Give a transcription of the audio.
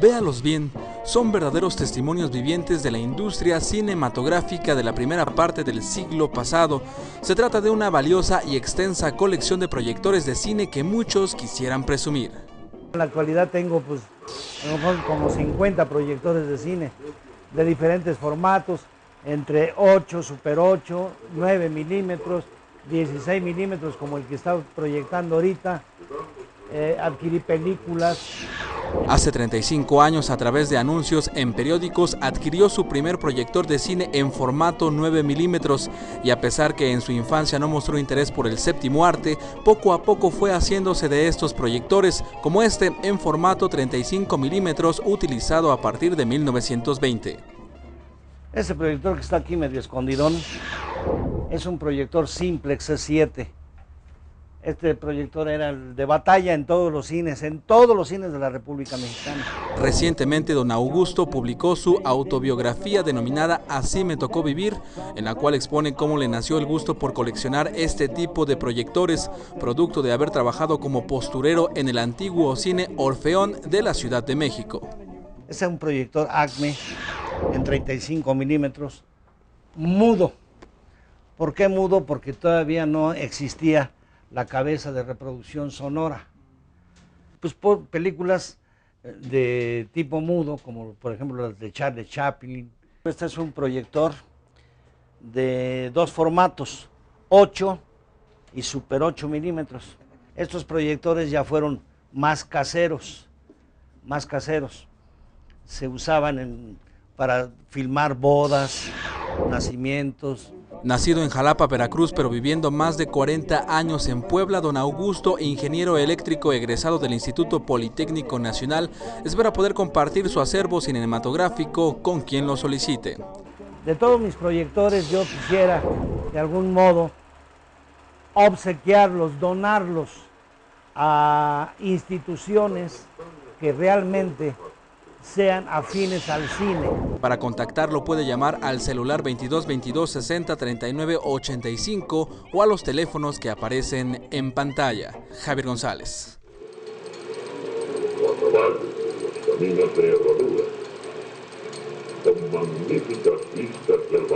Véalos bien, son verdaderos testimonios vivientes de la industria cinematográfica de la primera parte del siglo pasado. Se trata de una valiosa y extensa colección de proyectores de cine que muchos quisieran presumir. En la actualidad tengo pues como 50 proyectores de cine de diferentes formatos, entre 8, Super 8, 9 milímetros, 16 milímetros como el que está proyectando ahorita. Eh, adquirí películas, Hace 35 años, a través de anuncios en periódicos, adquirió su primer proyector de cine en formato 9 milímetros y a pesar que en su infancia no mostró interés por el séptimo arte, poco a poco fue haciéndose de estos proyectores, como este en formato 35 milímetros utilizado a partir de 1920. Ese proyector que está aquí medio escondidón es un proyector Simplex C7 este proyector era el de batalla en todos los cines, en todos los cines de la República Mexicana. Recientemente, don Augusto publicó su autobiografía denominada Así me tocó vivir, en la cual expone cómo le nació el gusto por coleccionar este tipo de proyectores, producto de haber trabajado como posturero en el antiguo cine Orfeón de la Ciudad de México. Este es un proyector Acme en 35 milímetros, mudo. ¿Por qué mudo? Porque todavía no existía la cabeza de reproducción sonora. Pues por películas eh, de tipo mudo, como por ejemplo las de Charlie Chaplin. Este es un proyector de dos formatos, 8 y super 8 milímetros. Estos proyectores ya fueron más caseros, más caseros. Se usaban para filmar bodas, nacimientos, Nacido en Jalapa, Veracruz, pero viviendo más de 40 años en Puebla, don Augusto, ingeniero eléctrico egresado del Instituto Politécnico Nacional, espera poder compartir su acervo cinematográfico con quien lo solicite. De todos mis proyectores yo quisiera, de algún modo, obsequiarlos, donarlos a instituciones que realmente sean afines al cine. Para contactarlo puede llamar al celular 22 22 60 39 85 o a los teléfonos que aparecen en pantalla. Javier González. Cuando van los caminos de herradura, con magníficas vistas del